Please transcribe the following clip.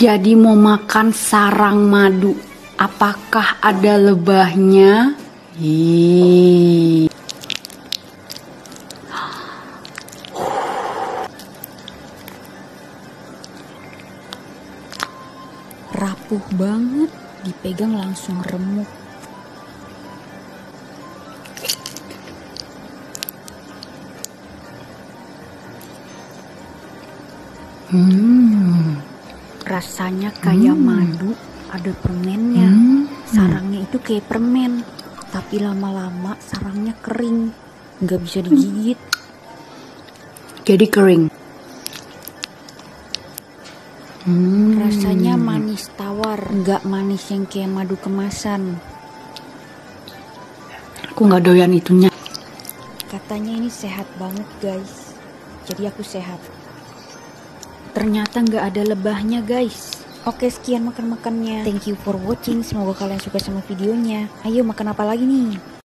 Jadi mau makan sarang madu. Apakah ada lebahnya? Hi. Rapuh banget, dipegang langsung remuk. Hmm, rasanya kayak Hmm. madu, ada permennya. Hmm. Sarangnya itu kayak permen, tapi lama-lama sarangnya kering, nggak bisa digigit. Jadi kering. Hmm. Rasanya manis tawar, nggak manis yang kayak madu kemasan. Aku nggak doyan itunya. Katanya ini sehat banget guys, jadi aku sehat. Ternyata nggak ada lebahnya guys. Oke sekian makan-makannya. Thank you for watching. Semoga kalian suka sama videonya. Ayo makan apa lagi nih?